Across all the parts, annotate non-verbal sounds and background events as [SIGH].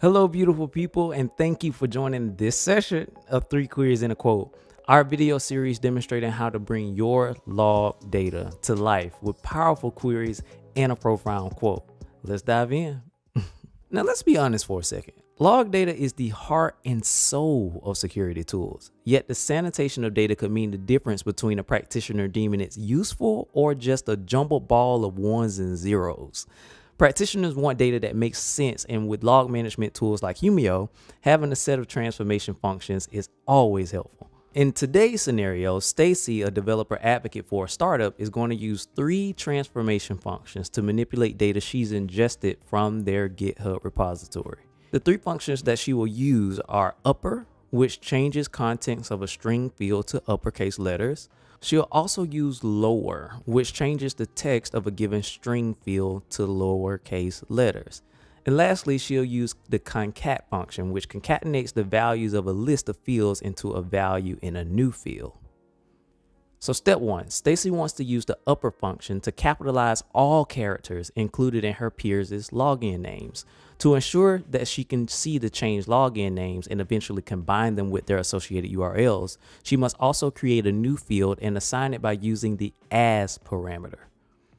Hello, beautiful people, and thank you for joining this session of Three Queries and a Quote, our video series demonstrating how to bring your log data to life with powerful queries and a profound quote. Let's dive in. [LAUGHS] now, let's be honest for a second. Log data is the heart and soul of security tools. Yet the sanitation of data could mean the difference between a practitioner deeming it useful or just a jumbled ball of ones and zeros. Practitioners want data that makes sense, and with log management tools like Humio, having a set of transformation functions is always helpful. In today's scenario, Stacey, a developer advocate for a startup, is going to use three transformation functions to manipulate data she's ingested from their GitHub repository. The three functions that she will use are upper, which changes contents of a string field to uppercase letters. She'll also use lower, which changes the text of a given string field to lowercase letters. And lastly, she'll use the concat function, which concatenates the values of a list of fields into a value in a new field. So step one, Stacey wants to use the upper function to capitalize all characters included in her peers' login names. To ensure that she can see the changed login names and eventually combine them with their associated URLs, she must also create a new field and assign it by using the as parameter.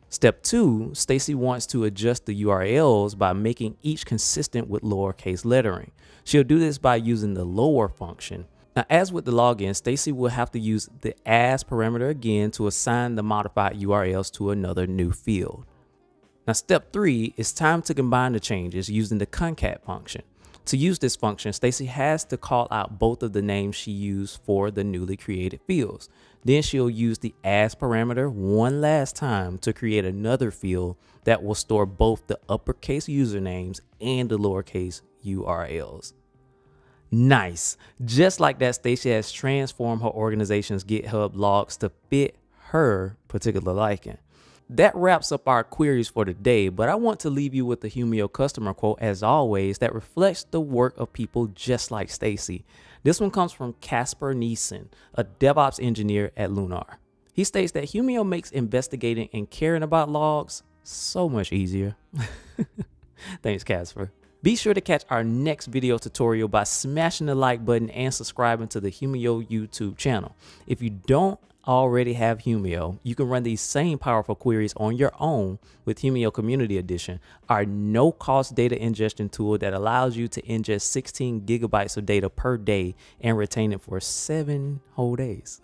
Step two, Stacey wants to adjust the URLs by making each consistent with lowercase lettering. She'll do this by using the lower function, now, as with the login, Stacey will have to use the as parameter again to assign the modified URLs to another new field. Now, step three is time to combine the changes using the concat function. To use this function, Stacey has to call out both of the names she used for the newly created fields. Then she'll use the as parameter one last time to create another field that will store both the uppercase usernames and the lowercase URLs. Nice. Just like that, Stacey has transformed her organization's GitHub logs to fit her particular liking. That wraps up our queries for today, but I want to leave you with the Humio customer quote as always that reflects the work of people just like Stacey. This one comes from Kasper Nissen, a DevOps engineer at Lunar. He states that Humio makes investigating and caring about logs so much easier. [LAUGHS] Thanks, Casper. Be sure to catch our next video tutorial by smashing the like button and subscribing to the Humio YouTube channel. If you don't already have Humio, you can run these same powerful queries on your own with Humio Community Edition, our no cost data ingestion tool that allows you to ingest 16 gigabytes of data per day and retain it for seven whole days.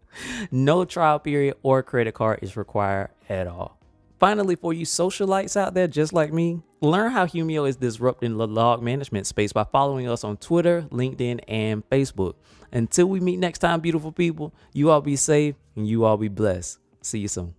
[LAUGHS] no trial period or credit card is required at all. Finally, for you socialites out there just like me, learn how Humio is disrupting the log management space by following us on Twitter, LinkedIn, and Facebook. Until we meet next time, beautiful people, you all be safe and you all be blessed. See you soon.